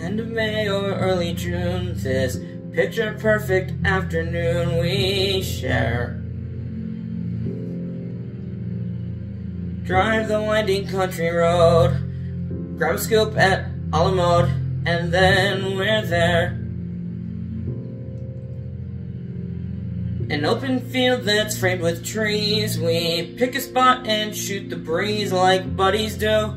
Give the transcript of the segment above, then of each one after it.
End of May or early June, this picture perfect afternoon we share. Drive the winding country road, grab a scoop at a la mode, and then we're there. An open field that's framed with trees. We pick a spot and shoot the breeze like buddies do.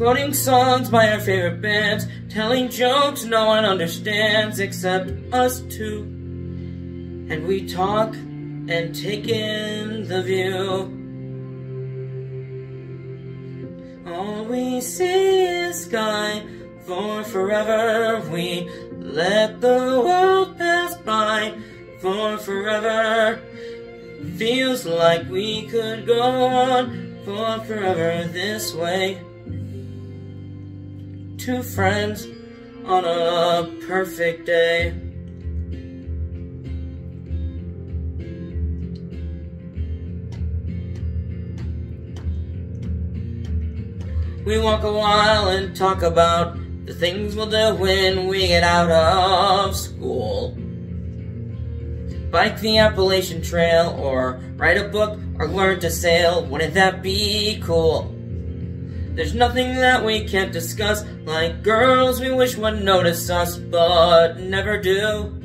Quoting songs by our favorite bands, telling jokes no one understands except us two. And we talk and take in the view. All we see is sky for forever. We let the world pass by for forever. Feels like we could go on for forever this way. Two friends on a perfect day. We walk a while and talk about the things we'll do when we get out of school. Bike the Appalachian Trail, or write a book, or learn to sail. Wouldn't that be cool? There's nothing that we can't discuss, like girls we wish would notice us, but never do.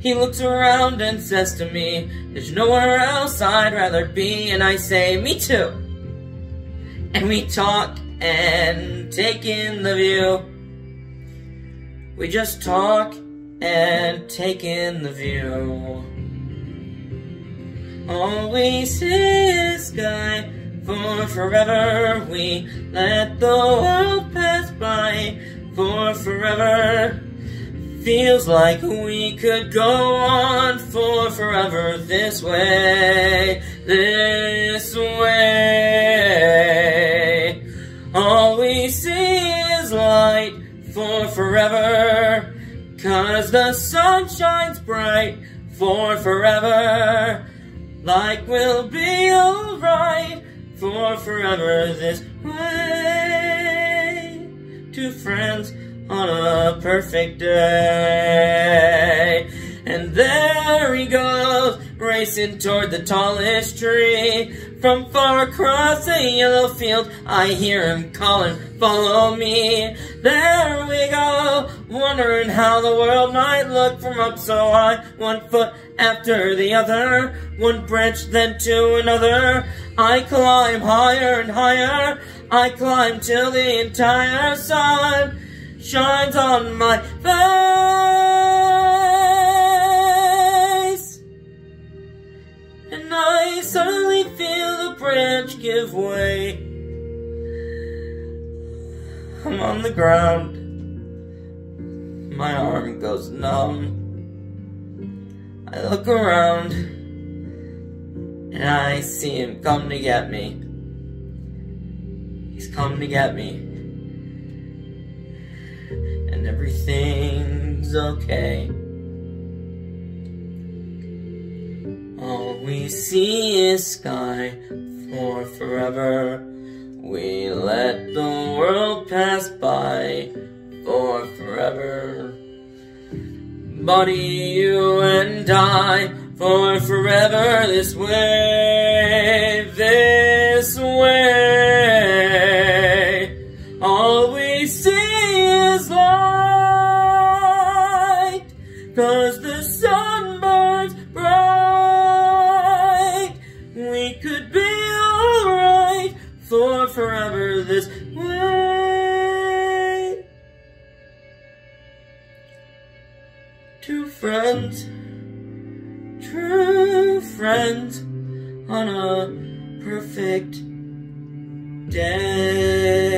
He looks around and says to me, There's nowhere else I'd rather be, and I say, Me too. And we talk and take in the view. We just talk and take in the view. All we see is sky for forever. We let the world pass by for forever. Feels like we could go on for forever this way, this way. All we see is light for forever. Cause the sun shines bright for forever. Like we'll be alright forever this way. Two friends on a perfect day. And there he goes, racing toward the tallest tree. From far across the yellow field, I hear him calling, follow me. There we go, wondering how the world might look from up so high. One foot after the other, one branch then to another. I climb higher and higher, I climb till the entire sun shines on my branch give way. I'm on the ground. My arm goes numb. I look around and I see him come to get me. He's come to get me. And everything's okay. All we see is sky for forever. We let the world pass by for forever. Buddy, you and I, for forever this way, Two friends, true friends, on a perfect day.